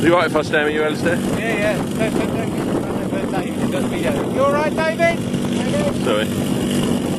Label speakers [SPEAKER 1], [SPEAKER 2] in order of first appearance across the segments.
[SPEAKER 1] Is it right if I stand with you, Alistair?
[SPEAKER 2] Yeah, yeah. Don't, don't, don't, don't, don't, David, got the video. You alright, David?
[SPEAKER 1] Sorry.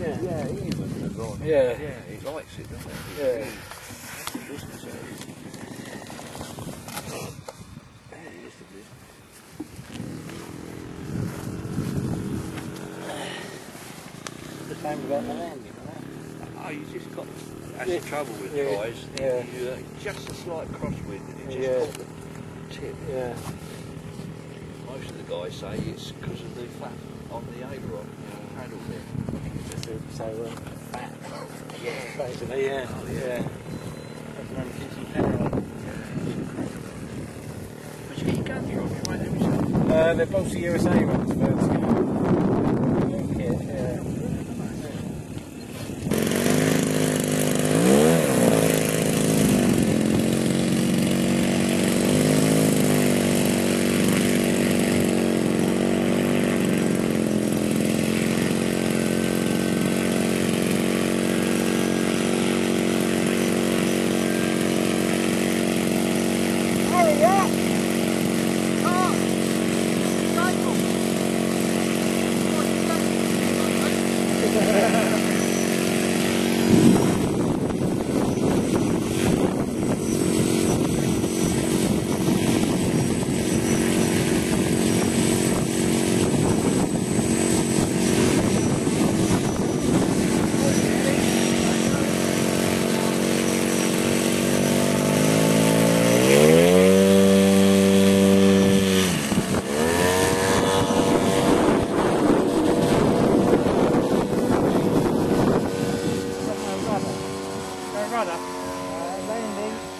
[SPEAKER 2] Yeah.
[SPEAKER 3] Yeah, he is looking at right.
[SPEAKER 2] Yeah.
[SPEAKER 3] Yeah, he likes it, doesn't he?
[SPEAKER 2] Yeah.
[SPEAKER 3] He listens to it. Yeah, he is, he is.
[SPEAKER 2] The same about the landing, right?
[SPEAKER 3] Oh, you just got. That's
[SPEAKER 2] Yeah.
[SPEAKER 3] the trouble with
[SPEAKER 2] Yeah.
[SPEAKER 3] guys.
[SPEAKER 2] Yeah.
[SPEAKER 3] You, uh, just a slight crosswind and it just
[SPEAKER 2] Yeah.
[SPEAKER 3] caught the tip.
[SPEAKER 2] Yeah.
[SPEAKER 3] Most of the guys say it's because of the flap on the aileron paddle bit.
[SPEAKER 2] Say, well, fat.
[SPEAKER 3] Yeah.
[SPEAKER 2] Basically, yeah.
[SPEAKER 3] Oh, yeah.
[SPEAKER 2] when keeps you power on.
[SPEAKER 3] But you get your guns here on you, right? Me.
[SPEAKER 2] Uh, they're both the USA ones, Yeah. Ờ, đó
[SPEAKER 4] đây đi.